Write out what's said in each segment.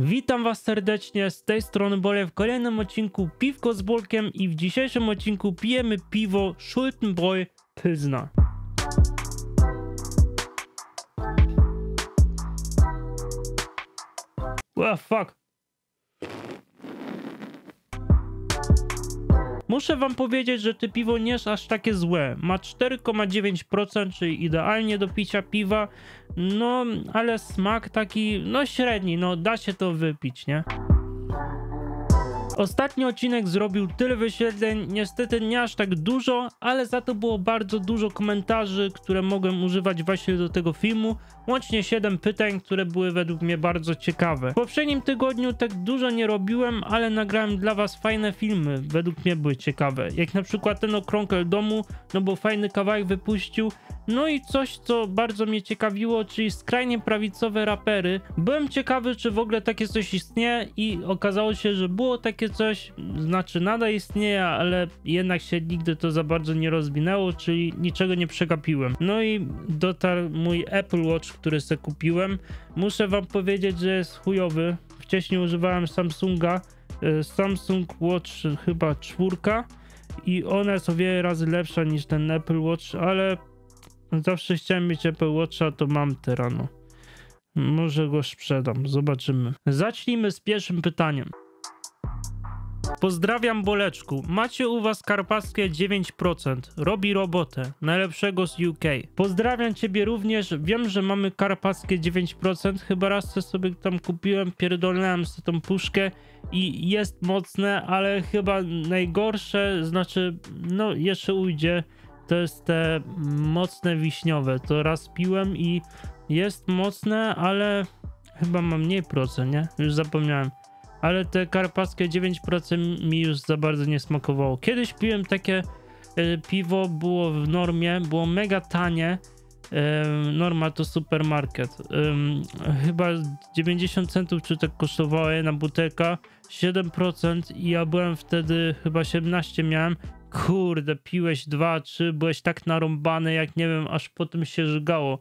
Witam was serdecznie, z tej strony Bole w kolejnym odcinku Piwko z Bolkiem i w dzisiejszym odcinku pijemy piwo Schultenbräu Pilsner. Well, fuck. Muszę wam powiedzieć, że to piwo nie jest aż takie złe. Ma 4,9%, czyli idealnie do picia piwa. No, ale smak taki, no średni, no da się to wypić, nie? Ostatni odcinek zrobił tyle wyświetleń, niestety nie aż tak dużo, ale za to było bardzo dużo komentarzy, które mogłem używać właśnie do tego filmu. Łącznie 7 pytań, które były według mnie bardzo ciekawe. W poprzednim tygodniu tak dużo nie robiłem, ale nagrałem dla was fajne filmy, według mnie były ciekawe. Jak na przykład ten o Domu, no bo fajny kawałek wypuścił. No i coś, co bardzo mnie ciekawiło, czyli skrajnie prawicowe rapery. Byłem ciekawy, czy w ogóle takie coś istnieje i okazało się, że było takie coś, znaczy nadal istnieje, ale jednak się nigdy to za bardzo nie rozwinęło, czyli niczego nie przegapiłem. No i dotarł mój Apple Watch, który sobie kupiłem. Muszę wam powiedzieć, że jest chujowy. Wcześniej używałem Samsunga, y, Samsung Watch chyba czwórka i ona jest o wiele razy lepsza niż ten Apple Watch, ale zawsze chciałem mieć Apple Watcha, to mam teraz no. Może go sprzedam, zobaczymy. Zacznijmy z pierwszym pytaniem. Pozdrawiam Boleczku. Macie u was karpackie 9%. Robi robotę. Najlepszego z UK. Pozdrawiam ciebie również. Wiem, że mamy karpackie 9%. Chyba raz sobie tam kupiłem, pierdolnąłem sobie tą puszkę i jest mocne, ale chyba najgorsze, znaczy, no jeszcze ujdzie, to jest te mocne wiśniowe. To raz piłem i jest mocne, ale chyba ma mniej procent, nie? Już zapomniałem ale te karpackie 9% mi już za bardzo nie smakowało. Kiedyś piłem takie y, piwo, było w normie, było mega tanie. Y, norma to supermarket. Y, chyba 90 centów czy tak kosztowała jedna butelka, 7% i ja byłem wtedy chyba 17 miałem. Kurde, piłeś 2, 3, byłeś tak narąbany, jak nie wiem, aż potem się żygało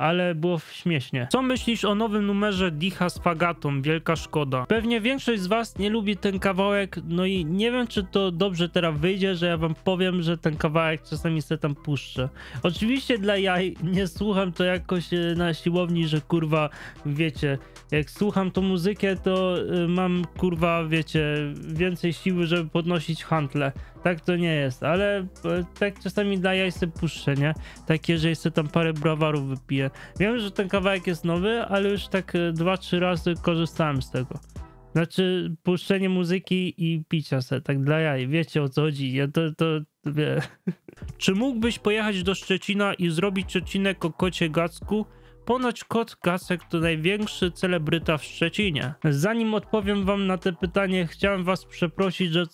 ale było śmiesznie. Co myślisz o nowym numerze Dicha z Fagatą? Wielka szkoda. Pewnie większość z was nie lubi ten kawałek, no i nie wiem, czy to dobrze teraz wyjdzie, że ja wam powiem, że ten kawałek czasami se tam puszczę. Oczywiście dla jaj nie słucham to jakoś e, na siłowni, że kurwa, wiecie, jak słucham tą muzykę, to e, mam kurwa, wiecie, więcej siły, żeby podnosić hantle. Tak to nie jest, ale e, tak czasami dla jaj se puszczę, nie? Tak, jeżeli sobie tam parę browarów wypiję. Wiem, że ten kawałek jest nowy, ale już tak e, dwa, trzy razy korzystałem z tego. Znaczy, puszczenie muzyki i picia se, tak dla jaj. Wiecie o co chodzi. Ja to, to, wie. Czy mógłbyś pojechać do Szczecina i zrobić odcinek o kocie Gacku? Ponoć kot Gacek to największy celebryta w Szczecinie. Zanim odpowiem wam na te pytanie, chciałem was przeprosić, że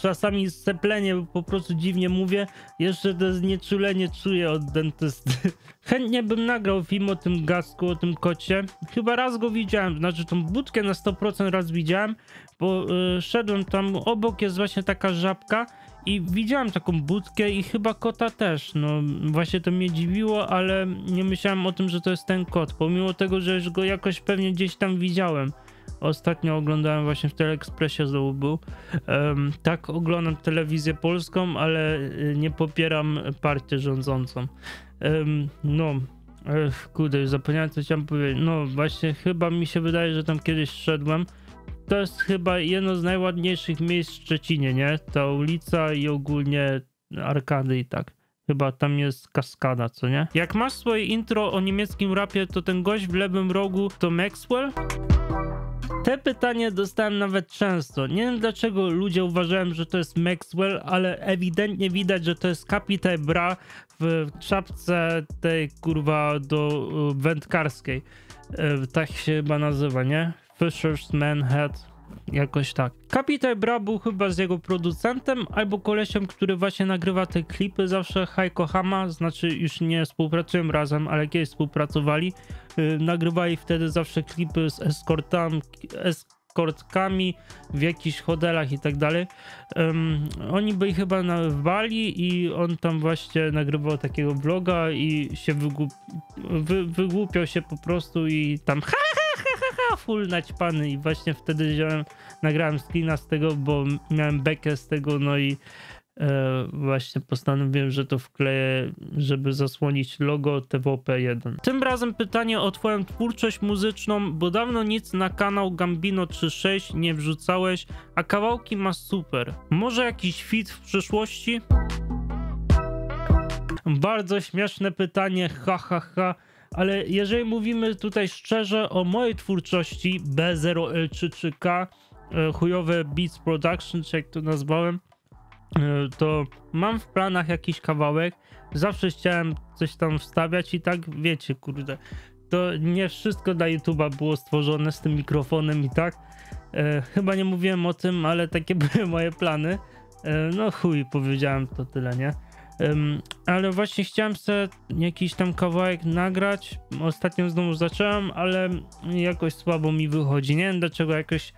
czasami seplenie, bo po prostu dziwnie mówię, jeszcze to znieczulenie czuję od dentysty. Chętnie bym nagrał film o tym Gacku, o tym kocie. Chyba raz go widziałem, znaczy tą budkę na 100% raz widziałem, bo yy, szedłem tam, obok jest właśnie taka żabka i widziałem taką budkę i chyba kota też. No właśnie to mnie dziwiło, ale nie myślałem o tym, że to jest ten kot, pomimo tego, że już go jakoś pewnie gdzieś tam widziałem. Ostatnio oglądałem właśnie w Teleekspresie znowu był. Um, tak oglądam telewizję polską, ale y, nie popieram partię rządzącą. Um, no, kurde, zapomniałem co chciałem powiedzieć. No właśnie chyba mi się wydaje, że tam kiedyś szedłem to jest chyba jedno z najładniejszych miejsc w Szczecinie, nie? Ta ulica i ogólnie arkady i tak. Chyba tam jest kaskada, co nie? Jak masz swoje intro o niemieckim rapie, to ten gość w lewym rogu to Maxwell? Te pytanie dostałem nawet często. Nie wiem dlaczego ludzie uważają, że to jest Maxwell, ale ewidentnie widać, że to jest Kapitaj Bra w czapce tej kurwa do wędkarskiej. E, tak się chyba nazywa, nie? Fisher's Man Head, jakoś tak. Kapitaj Bra był chyba z jego producentem albo kolesiem, który właśnie nagrywa te klipy zawsze Heiko Hama, znaczy już nie współpracują razem, ale kiedyś współpracowali. Yy, nagrywali wtedy zawsze klipy z eskortami, eskortkami w jakichś hotelach i tak dalej. Oni byli chyba na, Bali i on tam właśnie nagrywał takiego vloga i się wygłup, wy, wygłupiał się po prostu i tam ha, ha, ja full naćpany i właśnie wtedy wziąłem, nagrałem screena z tego, bo miałem bekę z tego, no i e, właśnie postanowiłem, że to wkleję, żeby zasłonić logo TWP1. Tym razem pytanie o twoją twórczość muzyczną, bo dawno nic na kanał Gambino 36 nie wrzucałeś, a kawałki masz super. Może jakiś fit w przyszłości? Bardzo śmieszne pytanie, ha ha ha. Ale jeżeli mówimy tutaj szczerze o mojej twórczości B0L33K, e, chujowe Beats Production, czy jak to nazwałem, e, to mam w planach jakiś kawałek. Zawsze chciałem coś tam wstawiać i tak wiecie, kurde. To nie wszystko dla YouTube'a było stworzone z tym mikrofonem i tak. E, chyba nie mówiłem o tym, ale takie były moje plany. E, no chuj, powiedziałem to tyle, nie? Em, ale właśnie chciałem sobie jakiś tam kawałek nagrać. Ostatnio znowu zacząłem, ale jakoś słabo mi wychodzi. Nie wiem dlaczego, jakoś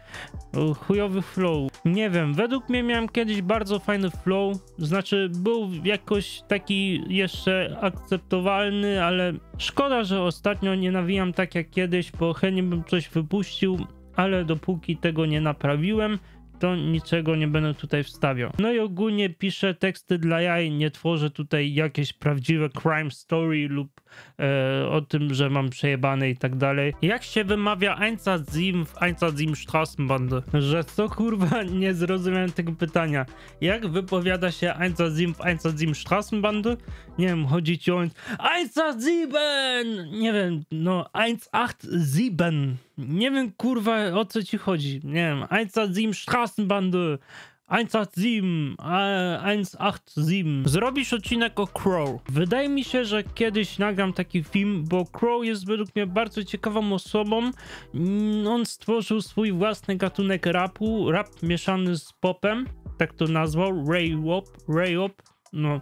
chujowy flow. Nie wiem, według mnie miałem kiedyś bardzo fajny flow. Znaczy, był jakoś taki jeszcze akceptowalny, ale szkoda, że ostatnio nie nawijam tak jak kiedyś, bo chętnie bym coś wypuścił, ale dopóki tego nie naprawiłem, to niczego nie będę tutaj wstawiał. No i ogólnie piszę teksty dla jaj, nie tworzę tutaj jakieś prawdziwe crime story lub e, o tym, że mam przejebane i tak dalej. Jak się wymawia Einsatz-Sieben w Einsatz-Sieben Straßenbande? Że co kurwa, nie zrozumiałem tego pytania. Jak wypowiada się Einsatz-Sieben w Einsatz-Sieben Straßenbande? Nie wiem, chodzi ci o Einsatz-Sieben! Nie wiem, no 187. Nie wiem kurwa o co ci chodzi. Nie wiem, 187 Straßenbande. 187, e, 187. Zrobisz odcinek o Crow. Wydaje mi się, że kiedyś nagram taki film, bo Crow jest według mnie bardzo ciekawą osobą. Mm, On stworzył swój własny gatunek rapu, rap mieszany z popem, tak to nazwał, Ray Wop, Ray Wop, no.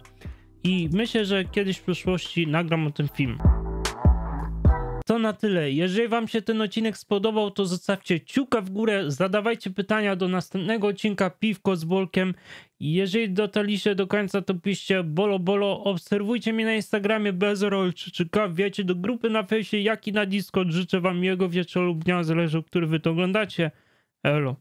I myślę, że kiedyś w przyszłości nagram o tym film. To na tyle. Jeżeli wam się ten odcinek spodobał, to zostawcie ciuka w górę, zadawajcie pytania do następnego odcinka Piwko z Bolkiem. Jeżeli dotarliście do końca, to piszcie bolo bolo, obserwujcie mnie na Instagramie bezrol czy czy K, wiecie do grupy na fejsie, jak i na Discord. Życzę wam miłego wieczoru lub dnia, zależy, który wy to oglądacie. Elo.